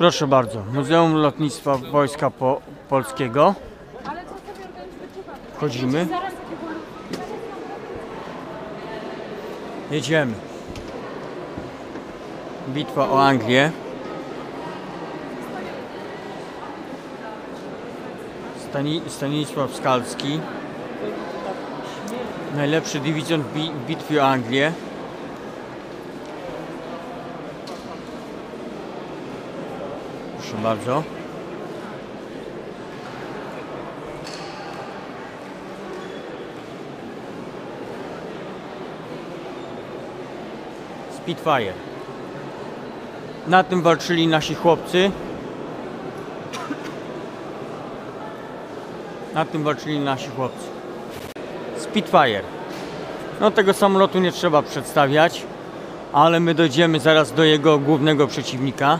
Proszę bardzo, Muzeum Lotnictwa Wojska po Polskiego. Wchodzimy. Jedziemy. Bitwa o Anglię. Stani, Stanisław Skalski. Najlepszy dywizjon w bi- bitwie o Anglię. Bardzo. Spitfire. Na tym walczyli nasi chłopcy. Na tym walczyli nasi chłopcy. Spitfire. No tego samolotu nie trzeba przedstawiać, ale my dojdziemy zaraz do jego głównego przeciwnika.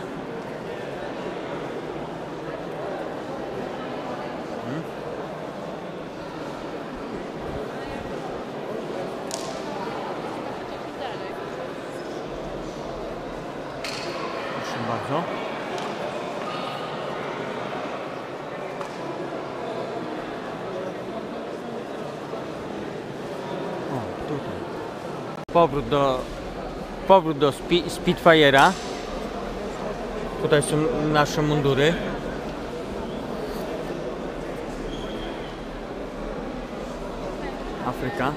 Bardzo. O, tutaj. Powrót do, powrót do Spi- Spitfire'a. Tutaj są nasze mundury. Afryka.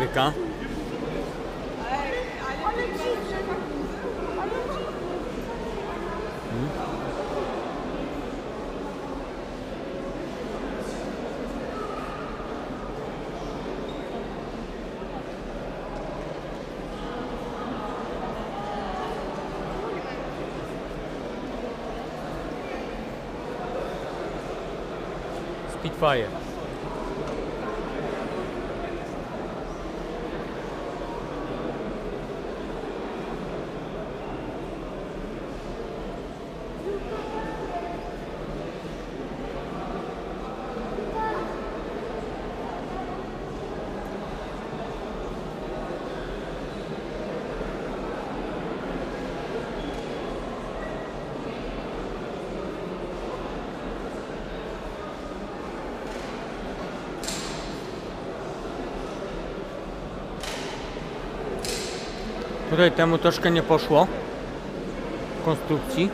Afryka. Spitfire. Tutaj temu troszkę nie poszło konstrukcji.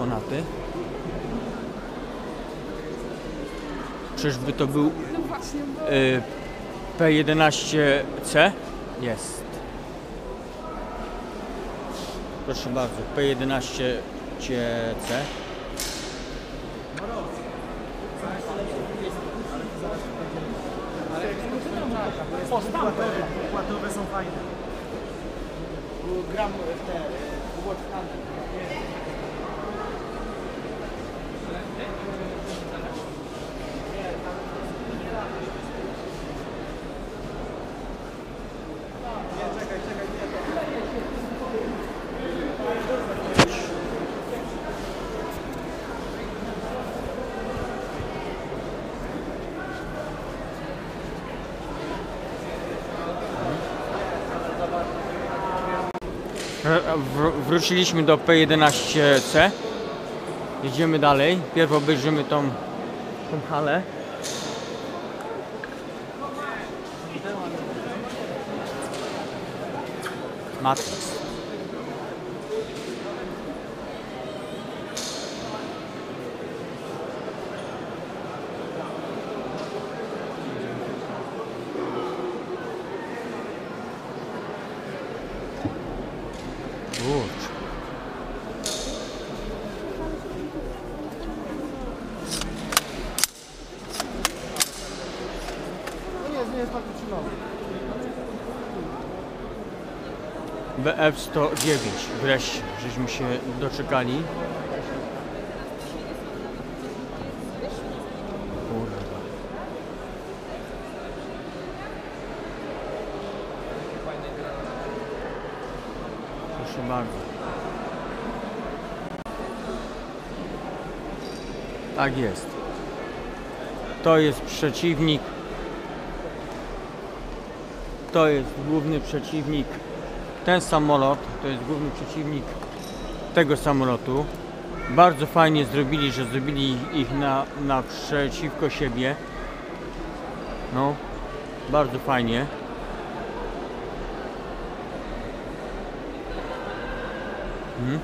I eksponaty. Czyżby to był y, P11C? Jest. Proszę bardzo, P11C. Płatowe są fajne. Gram w te Watchmany. Wróciliśmy do P11C. Jedziemy dalej. Pierw obejrzymy tą, tą halę. Matrix. Jest patrycznowy. BF-109. Wreszcie, żeśmy się doczekali. Proszę bardzo. Tak jest. To jest przeciwnik. To jest główny przeciwnik. Ten samolot to jest główny przeciwnik tego samolotu. Bardzo fajnie zrobili, że zrobili ich na, naprzeciwko siebie. No, bardzo fajnie. Mhm.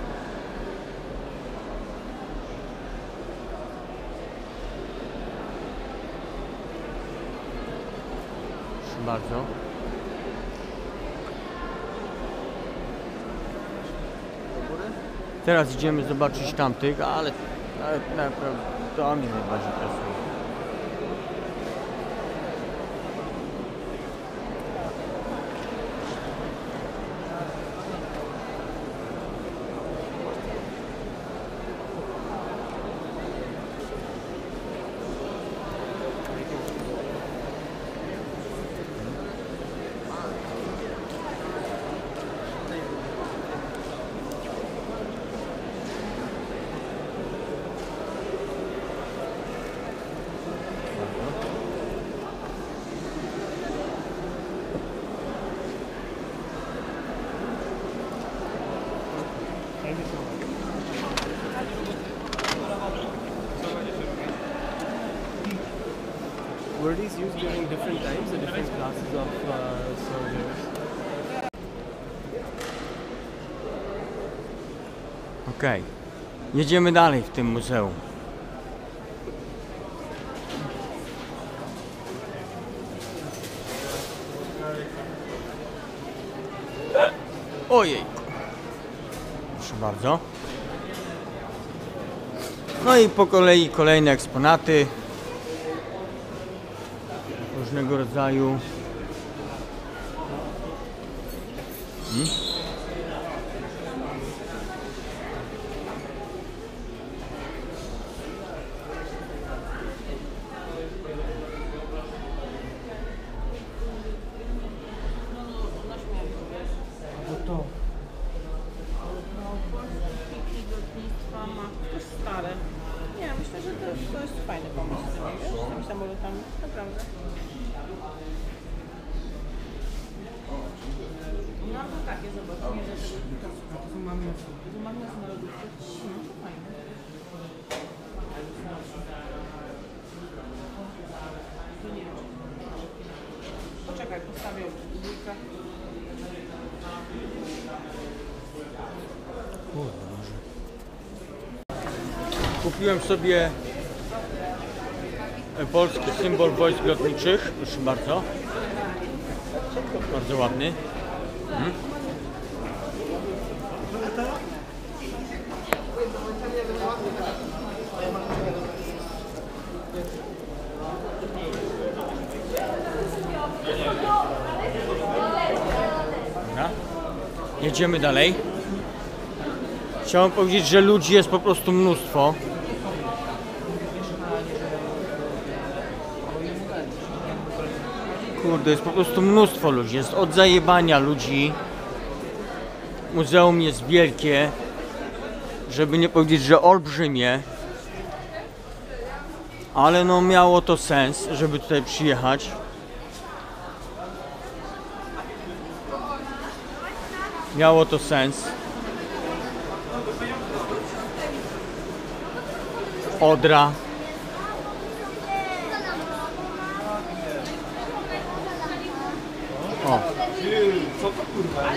Proszę bardzo. Teraz idziemy zobaczyć tamtych, ale, ale naprawdę to mnie najbardziej interesuje. These used during different times, the different classes of uh, soldiers? Okej. Jedziemy dalej w tym muzeum. Ojej. Proszę bardzo. No i po kolei kolejne eksponaty. Różnego rodzaju. Piknik lotnictwa ma to jest stare. Nie, myślę, że to, to jest fajny pomysł z tymi, wiesz, z tymi samolotami, naprawdę. No to takie, zobacz, nie do tego to, są magnesy. To są magnesy na lodówce. No to fajne. To nie wiem. Poczekaj, postawię dwójkę. Kupiłem sobie polski symbol wojsk lotniczych. Proszę bardzo. Bardzo ładny. Dobra. Jedziemy dalej. Chciałem powiedzieć, że ludzi jest po prostu mnóstwo. Kurde, jest po prostu mnóstwo ludzi. Jest od zajebania ludzi. Muzeum jest wielkie. Żeby nie powiedzieć, że olbrzymie. Ale no miało to sens, żeby tutaj przyjechać. Miało to sens. Odra.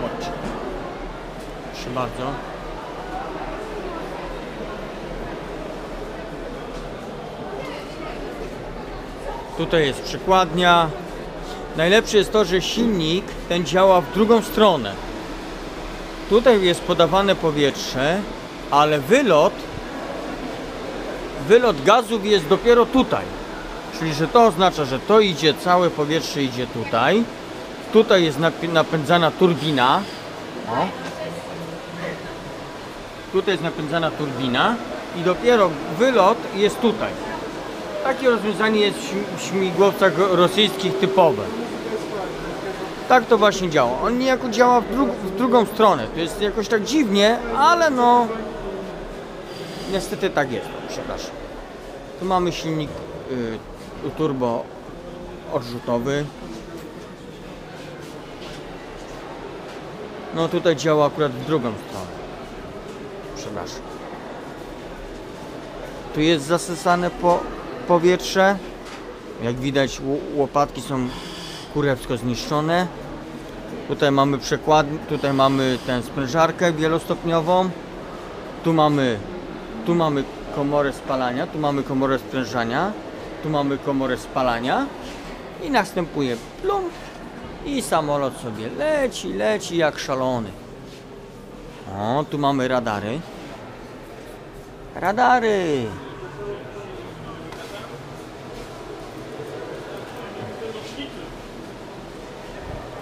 Chodź. Proszę bardzo. Tutaj jest przykładnia. Najlepsze jest to, że silnik ten działa w drugą stronę. Tutaj jest podawane powietrze, ale wylot wylot gazów jest dopiero tutaj. Czyli, że to oznacza, że to idzie, całe powietrze idzie tutaj. Tutaj jest napędzana turbina. O. Tutaj jest napędzana turbina i dopiero wylot jest tutaj. Takie rozwiązanie jest w śm- w śmigłowcach rosyjskich typowe. Tak to właśnie działa. On niejako działa w, dru- w drugą stronę. To jest jakoś tak dziwnie, ale no niestety tak jest. Przepraszam. Tu mamy silnik y, turbo odrzutowy. No tutaj działa akurat w drugą stronę. Przepraszam. Tu jest zasysane po, powietrze. Jak widać łopatki są kurewsko zniszczone. Tutaj mamy przekład, tutaj mamy tę sprężarkę wielostopniową. Tu mamy, tu mamy komorę spalania, tu mamy komorę sprężania, tu mamy komorę spalania i następuje plum i samolot sobie leci, leci jak szalony. O, tu mamy radary. Radary!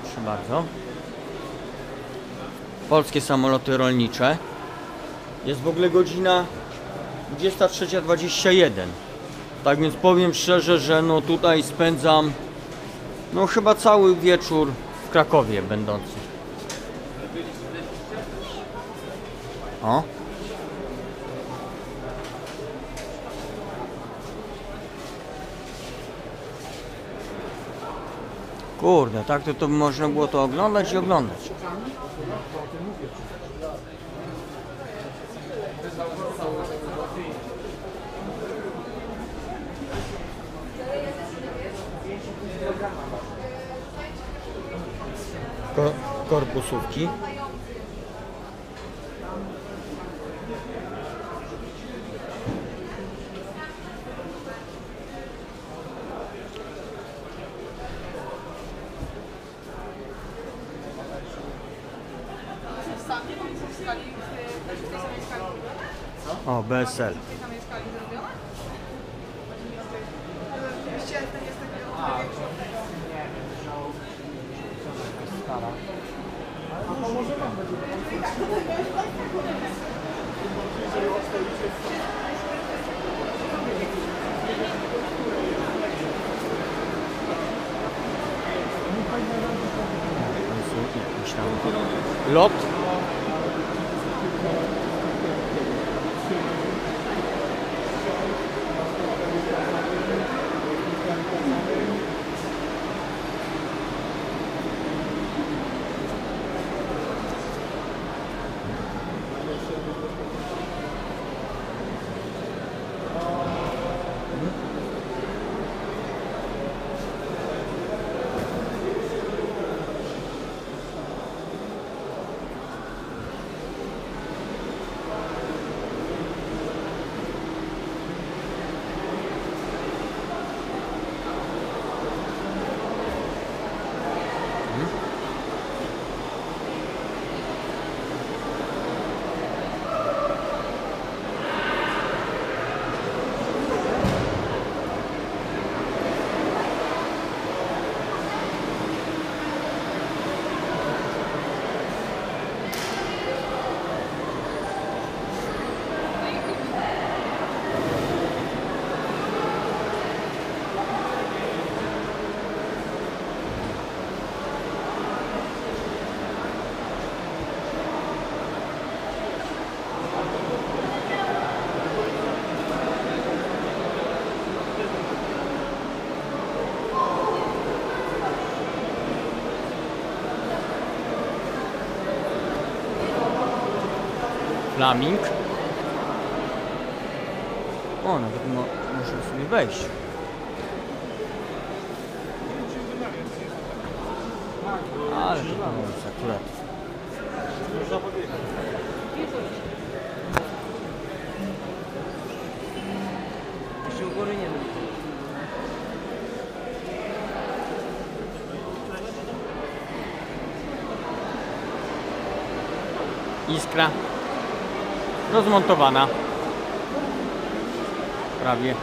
Proszę bardzo. Polskie samoloty rolnicze. Jest w ogóle godzina 23.21. Tak więc powiem szczerze, że no tutaj spędzam no chyba cały wieczór w Krakowie będący. O. Kurde, tak to, to można było to oglądać i oglądać. Ko korpusówki. O, BSL. Jakieś tam lot. Flaming. O, nawet mo można sobie wejść. Ale to jest akurat. Jeszcze u góry nie wiem. Iskra rozmontowana. Prawie.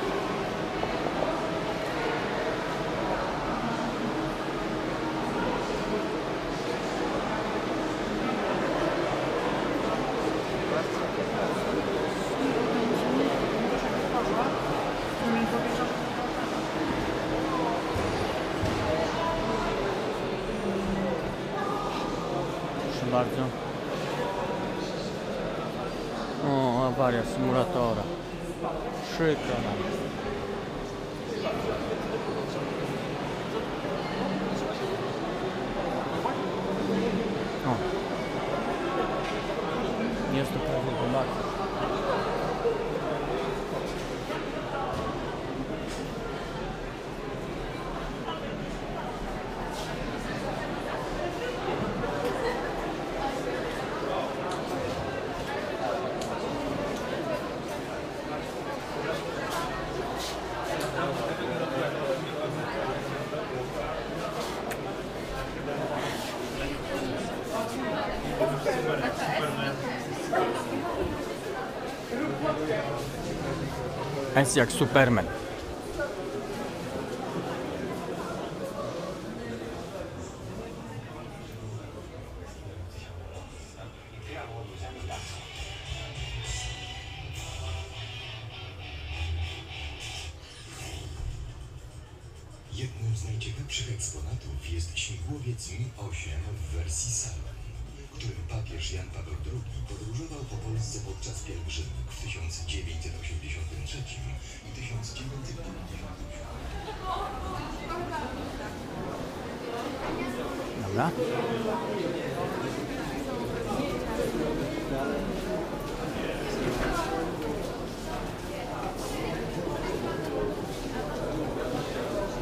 О. Место проверки. Jest jak Superman. Dobra.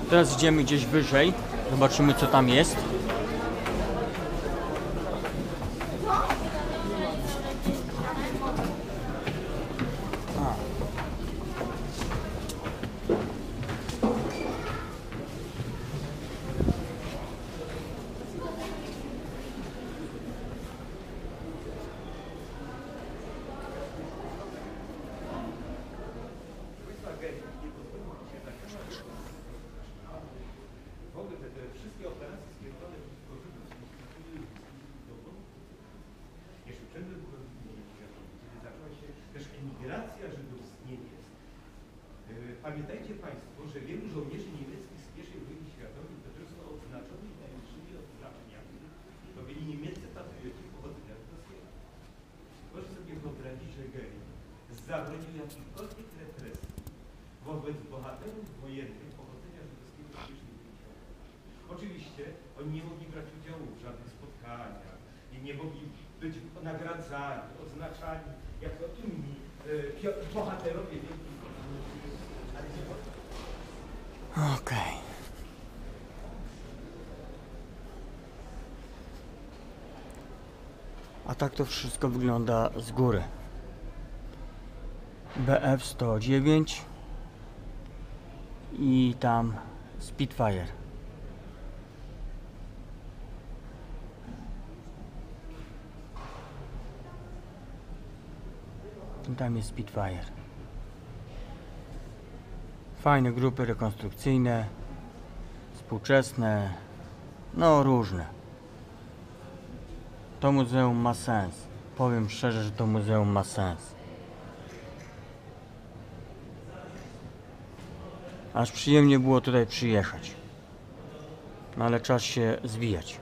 Teraz idziemy gdzieś wyżej. Zobaczymy co tam jest. Zabronił jakichkolwiek represji wobec bohaterów wojennych pochodzenia żydowskiego. Oczywiście oni nie mogli brać udziału w żadnych spotkaniach nie mogli być nagradzani, odznaczani jako inni e, bohaterowie wielkich. Okej. A tak to wszystko wygląda z góry. BF 109 i tam Spitfire. I tam jest Spitfire. Fajne grupy rekonstrukcyjne, współczesne, no różne. To muzeum ma sens. Powiem szczerze, że to muzeum ma sens. Aż przyjemnie było tutaj przyjechać. No ale czas się zwijać.